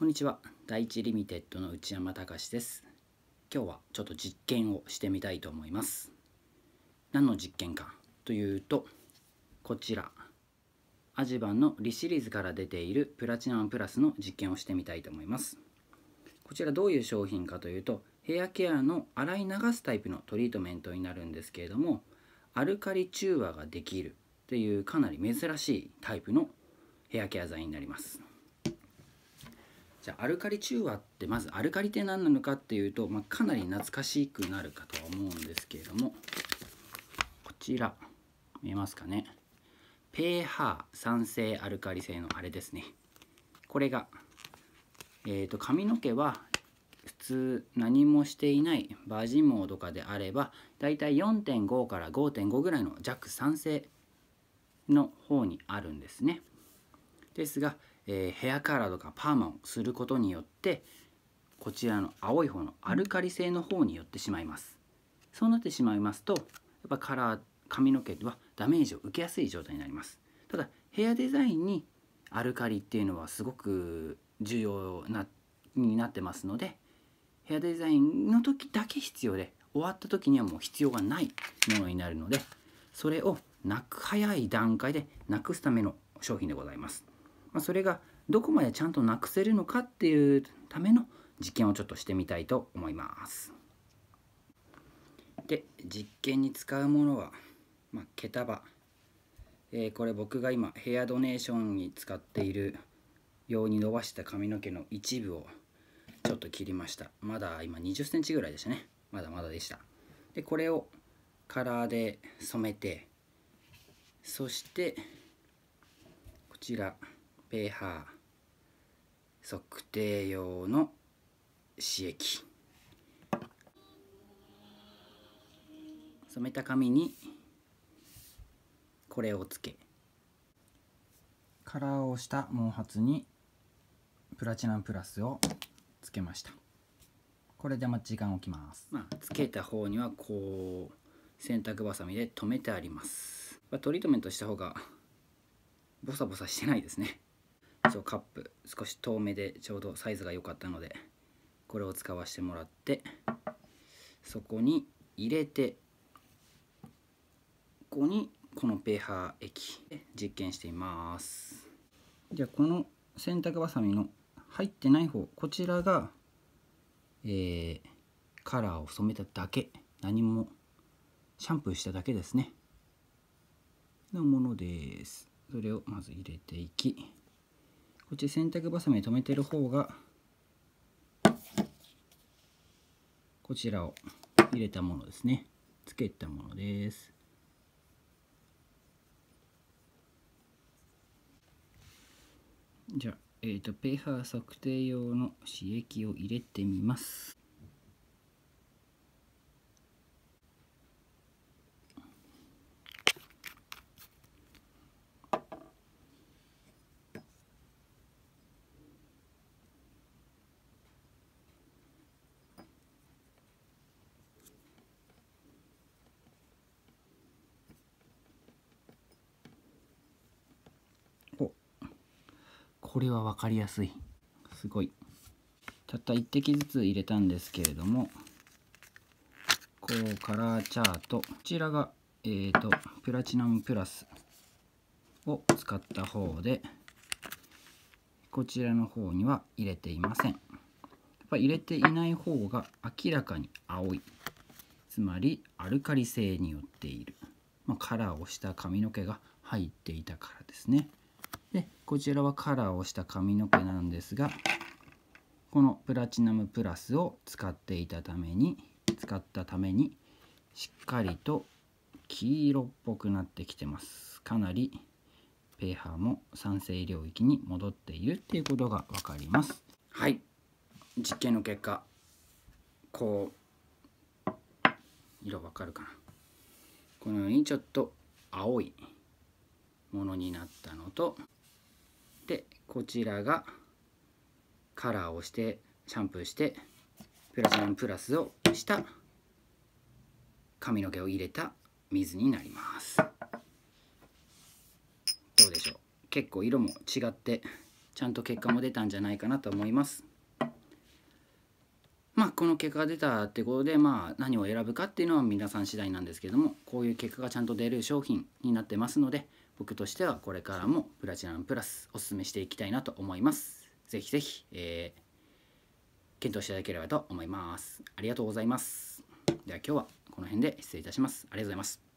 こんにちは。第一リミテッドの内山隆です。今日はちょっと実験をしてみたいと思います。何の実験かというとこちら。アジバンのリシリーズから出ているプラチナムプラスの実験をしてみたいと思います。こちらどういう商品かというとヘアケアの洗い流すタイプのトリートメントになるんですけれどもアルカリ中和ができるというかなり珍しいタイプのヘアケア剤になります。じゃあアルカリ中和ってまずアルカリって何なのかっていうと、まあ、かなり懐かしくなるかとは思うんですけれどもこちら見えますかね？ペーハー酸性アルカリ性のあれですね。これが、えーと、髪の毛は普通何もしていないバージンモードかであればだいたい4.5から5.5ぐらいの弱酸性の方にあるんですね。ですがえー、ヘアカラーとかパーマをすることによってこちらの青い方のアルカリ性の方に寄ってしまいます。そうなってしまいますとやっぱカラー髪の毛はダメージを受けやすい状態になります。ただヘアデザインにアルカリっていうのはすごく重要なになってますのでヘアデザインの時だけ必要で終わった時にはもう必要がないものになるのでそれをなく早い段階でなくすための商品でございます。まあ、それがどこまでちゃんとなくせるのかっていうための実験をちょっとしてみたいと思います。で実験に使うものは、まあ、毛束、えー、これ僕が今ヘアドネーションに使っているように伸ばした髪の毛の一部をちょっと切りました。まだ今2 0センチぐらいでしたね。まだまだでした。でこれをカラーで染めてそしてこちら。pH 測定用の刺液染めた紙にこれをつけ。カラーをした毛髪にプラチナムプラスをつけました。これでま時間を置きます、まあ、つけた方にはこう洗濯ばさみで留めてあります。トリートメントした方がボサボサしてないですねそうカップ少し遠めでちょうどサイズが良かったのでこれを使わせてもらってそこに入れてここにこのペーハー液実験しています。じゃあこの洗濯ばさみの入ってない方こちらが、えー、カラーを染めただけ何もシャンプーしただけですね。のものです。それをまず入れていきこっち洗濯ばさみで留めてる方がこちらを入れたものですね。つけたものです。じゃあえっ、ー、とペーハー測定用の刺激を入れてみます。これは分かりやすい。すごい。たった1滴ずつ入れたんですけれどもこうカラーチャート。こちらがえーとプラチナムプラスを使った方でこちらの方には入れていません。やっぱ入れていない方が明らかに青い。つまりアルカリ性によっている、まあ、カラーをした髪の毛が入っていたからですね。でこちらはカラーをした髪の毛なんですがこのプラチナムプラスを使っていたために使ったためにしっかりと黄色っぽくなってきてます。かなり pH も酸性領域に戻っているっていうことが分かります。はい。実験の結果こう色わかるかな。このようにちょっと青いものになったのとでこちらがカラーをしてシャンプーしてプラチナプラスをした髪の毛を入れた水になります。どうでしょう？結構色も違ってちゃんと結果も出たんじゃないかなと思います。まあこの結果が出たってことでまあ何を選ぶかっていうのは皆さん次第なんですけどもこういう結果がちゃんと出る商品になってますので僕としてはこれからもプラチナムプラスおすすめしていきたいなと思います。ぜひぜひ、えー、検討していただければと思います。ありがとうございます。では今日はこの辺で失礼いたします。ありがとうございます。